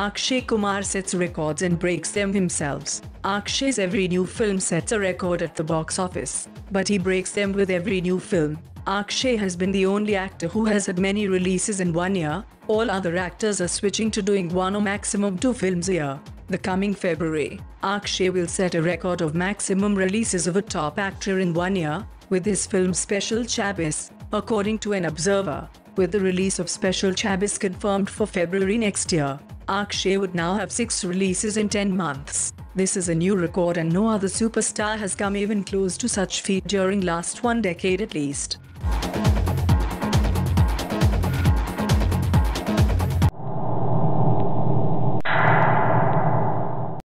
Akshay Kumar sets records and breaks them himself. Akshay's every new film sets a record at the box office, but he breaks them with every new film. Akshay has been the only actor who has had many releases in one year. All other actors are switching to doing one or maximum two films a year. The coming February, Akshay will set a record of maximum releases of a top actor in one year with his film Special Chabis, according to an observer. With the release of Special Chabis confirmed for February next year, Akshay would now have six releases in 10 months. This is a new record and no other superstar has come even close to such feat during last one decade at least.